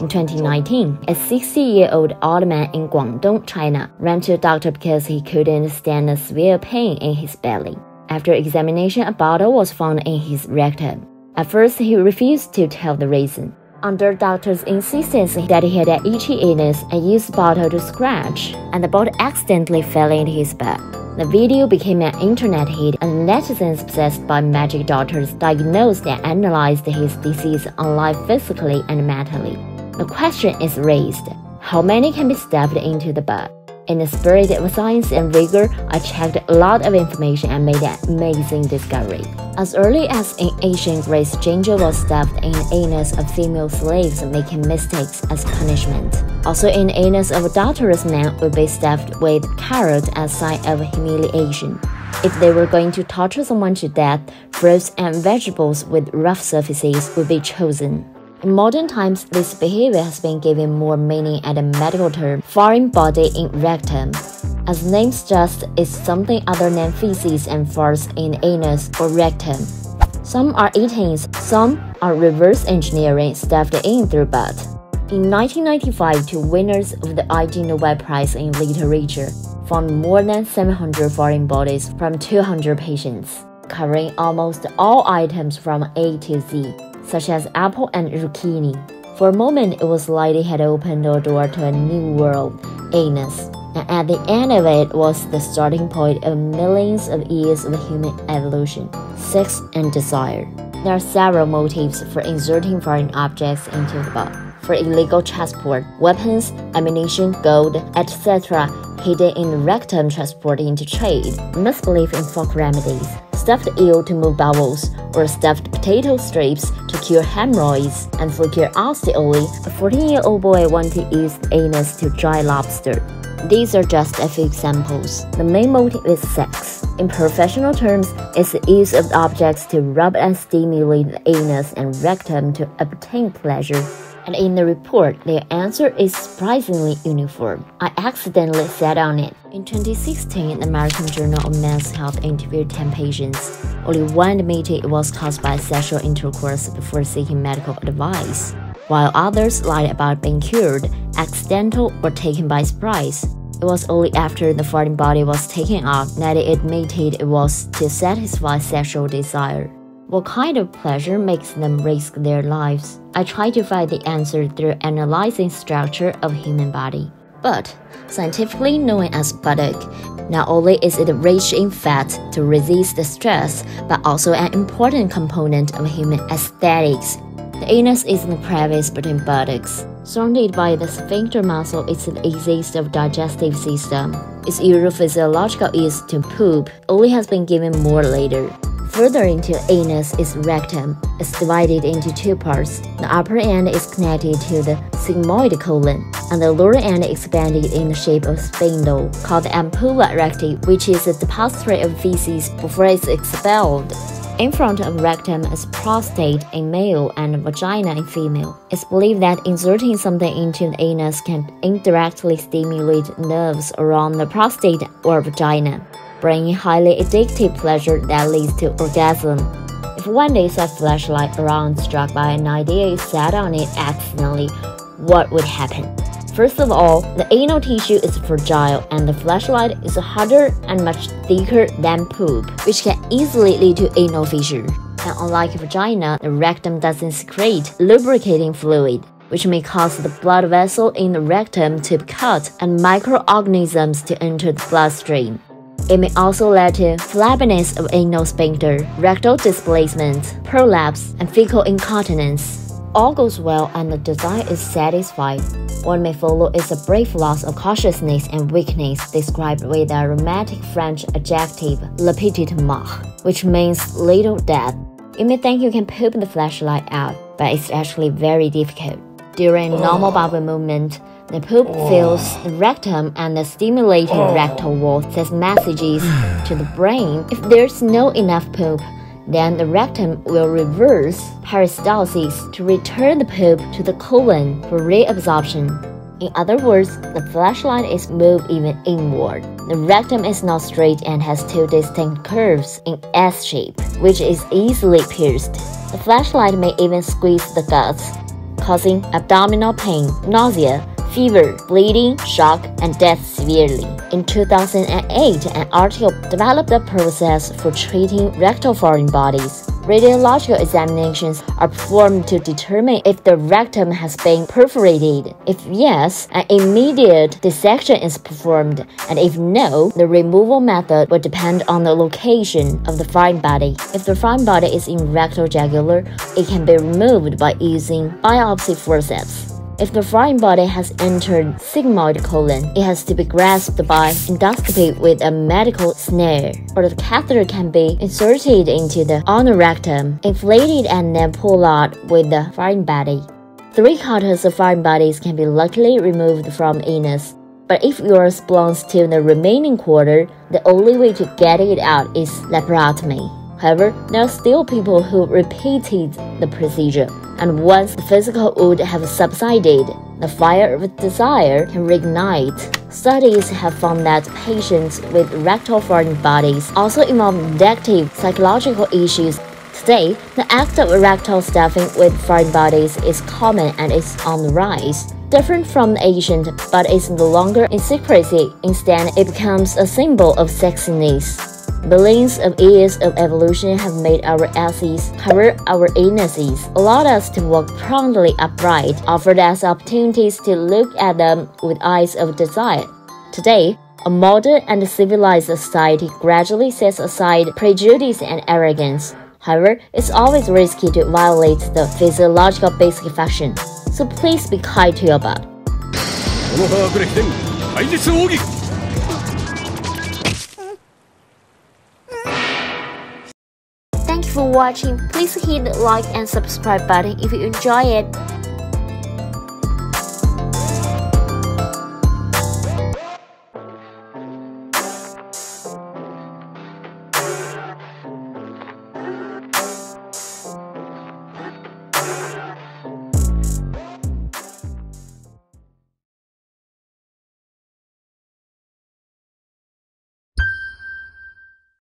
In 2019, a 60-year-old old man in Guangdong, China, ran to a doctor because he couldn't stand the severe pain in his belly. After examination, a bottle was found in his rectum. At first, he refused to tell the reason. Under doctor's insistence that he had an itchy anus and used bottle to scratch, and the bottle accidentally fell into his butt. The video became an internet hit, and netizens obsessed by magic doctors diagnosed and analyzed his disease on life physically and mentally. The question is raised how many can be stuffed into the butt? In the spirit of science and rigor, I checked a lot of information and made an amazing discovery. As early as in ancient Greece, ginger was stuffed in the anus of female slaves making mistakes as punishment. Also, in the anus of adulterous men would be stuffed with carrot as sign of humiliation. If they were going to torture someone to death, fruits and vegetables with rough surfaces would be chosen. In modern times, this behavior has been given more meaning at the medical term foreign body in rectum. As name suggests, it's something other than feces and farts in anus or rectum. Some are eaten, some are reverse engineering stuffed in through butt. In 1995, two winners of the Ig Nobel Prize in Literature found more than 700 foreign bodies from 200 patients, covering almost all items from A to Z such as apple and zucchini. For a moment, it was like they had opened a door to a new world, anus. And at the end of it was the starting point of millions of years of human evolution, sex and desire. There are several motives for inserting foreign objects into the butt. For illegal transport, weapons, ammunition, gold, etc., hidden in rectum transport into trade. Believe in folk remedies stuffed eel to move bowels, or stuffed potato strips to cure hemorrhoids. And for cure curiosity, a 14 year old boy wanted to use anus to dry lobster. These are just a few examples. The main motive is sex. In professional terms, it's the use of objects to rub and stimulate the anus and rectum to obtain pleasure and in the report, their answer is surprisingly uniform. I accidentally sat on it. In 2016, the American Journal of Men's Health interviewed 10 patients. Only one admitted it was caused by sexual intercourse before seeking medical advice, while others lied about being cured, accidental, or taken by surprise. It was only after the foreign body was taken out that it admitted it was to satisfy sexual desire. What kind of pleasure makes them risk their lives? I try to find the answer through analyzing structure of human body. But scientifically known as buttock, not only is it rich in fat to resist the stress, but also an important component of human aesthetics. The anus is the crevice between buttocks. Surrounded by the sphincter muscle, it's the easiest of digestive system. Its urophysiological use to poop only has been given more later. Further into anus is rectum. It's divided into two parts. The upper end is connected to the sigmoid colon, and the lower end expanded in the shape of spindle, called the ampulla recti, which is a depository of feces before it's expelled. In front of rectum is prostate in male and vagina in female. It's believed that inserting something into the anus can indirectly stimulate nerves around the prostate or vagina bringing highly addictive pleasure that leads to orgasm. If one day a flashlight around struck by an idea you sat on it accidentally, what would happen? First of all, the anal tissue is fragile and the flashlight is harder and much thicker than poop, which can easily lead to anal fissure. And unlike vagina, the rectum doesn't secrete lubricating fluid, which may cause the blood vessel in the rectum to be cut and microorganisms to enter the bloodstream. It may also lead to flabbiness of anal sphincter, rectal displacement, prolapse, and fecal incontinence. All goes well and the desire is satisfied. What may follow is a brief loss of consciousness and weakness described with the romantic French adjective le petit mort, which means little death. You may think you can poop the flashlight out, but it's actually very difficult. During normal oh. bowel movement, the poop fills the rectum and the stimulating oh. rectal wall sends messages to the brain. If there's no enough poop, then the rectum will reverse peristalsis to return the poop to the colon for reabsorption. In other words, the flashlight is moved even inward. The rectum is not straight and has two distinct curves in S shape, which is easily pierced. The flashlight may even squeeze the guts, causing abdominal pain, nausea, fever, bleeding, shock, and death severely. In 2008, an article developed a process for treating rectal foreign bodies. Radiological examinations are performed to determine if the rectum has been perforated. If yes, an immediate dissection is performed, and if no, the removal method will depend on the location of the foreign body. If the foreign body is in rectal jugular, it can be removed by using biopsy forceps. If the foreign body has entered sigmoid colon, it has to be grasped by endoscopy with a medical snare, or the catheter can be inserted into the ulnar rectum, inflated and then pulled out with the foreign body. Three quarters of foreign bodies can be luckily removed from anus. But if yours belongs to the remaining quarter, the only way to get it out is laparotomy. However, there are still people who repeated the procedure and once the physical would have subsided, the fire of desire can reignite. Studies have found that patients with rectal foreign bodies also involve addictive psychological issues. Today, the act of rectal stuffing with foreign bodies is common and is on the rise. Different from the ancient, but is no longer in secrecy. Instead, it becomes a symbol of sexiness. Billions of years of evolution have made our asses cover our anuses, allowed us to walk proudly upright, offered us opportunities to look at them with eyes of desire. Today, a modern and civilized society gradually sets aside prejudice and arrogance. However, it's always risky to violate the physiological basic function, so please be kind to your butt. Thank you for watching. Please hit the like and subscribe button if you enjoy it.